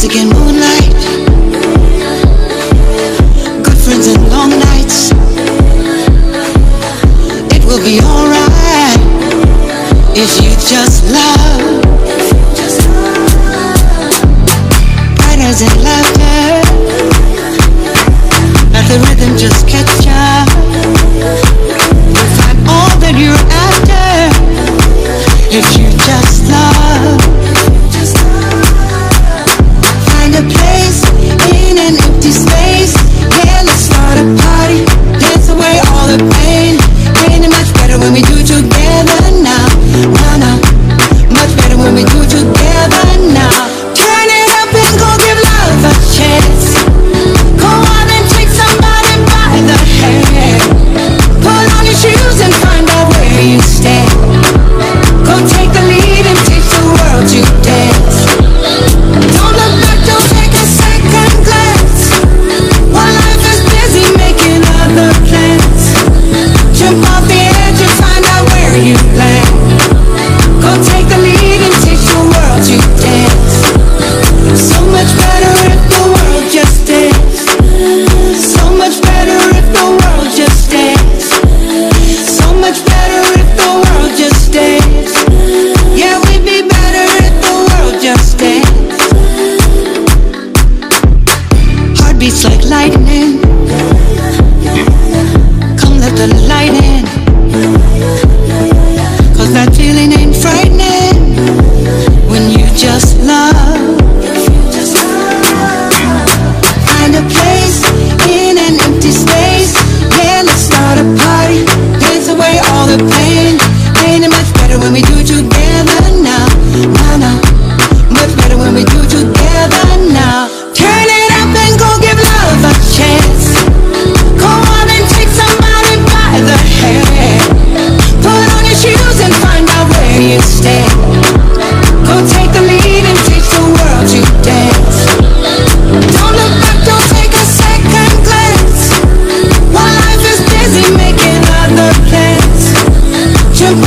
music and moonlight. Good friends and long nights. It will be alright If you just love. Partners and laughter Let the rhythm just when we do together.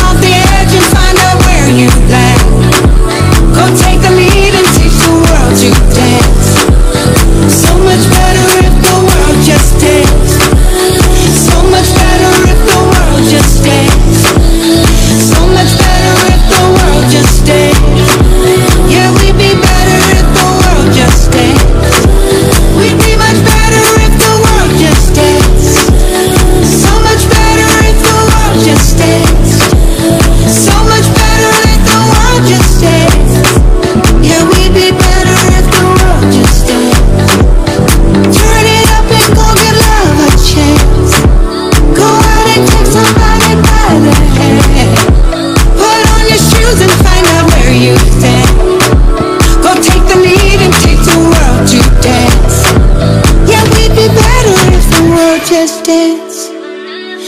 off the edge and find out where you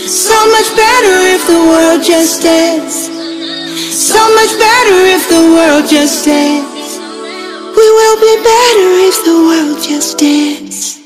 So much better if the world just ends. So much better if the world just ends. We will be better if the world just ends.